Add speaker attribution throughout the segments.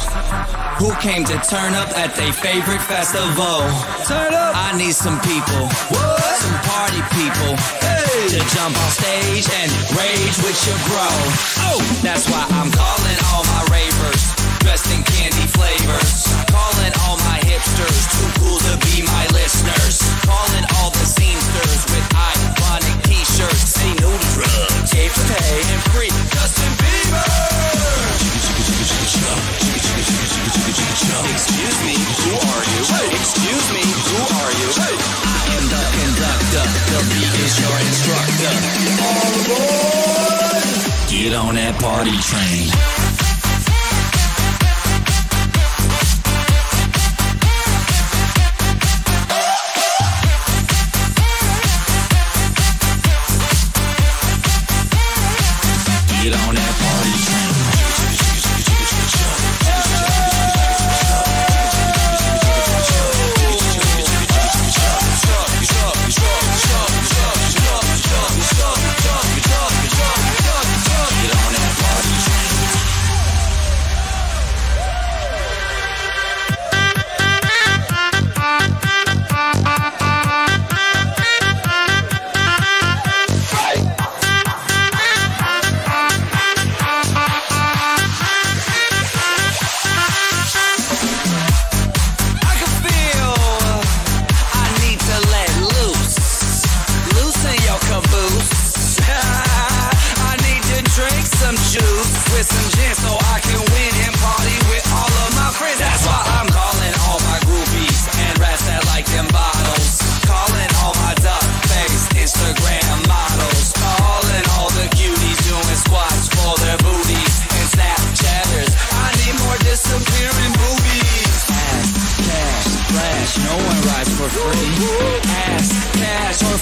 Speaker 1: need to know who came to turn up at their favorite festival.
Speaker 2: Turn up.
Speaker 1: I need some people,
Speaker 2: What?
Speaker 1: some party people,
Speaker 2: Hey.
Speaker 1: to jump on stage and rage with your bro. Oh, that's why I'm calling all my ravers, dressed in candy flavors. Excuse me, who are you? Excuse me, who are you? I am the conductor. The beat is your instructor. All aboard! Get on that party train. Get on that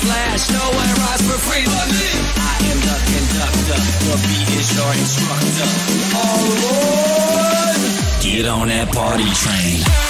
Speaker 1: flash, no one rides for free but me. I am the conductor, the beat is your instructor. Aboard! Get on that party train.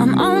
Speaker 3: I'm on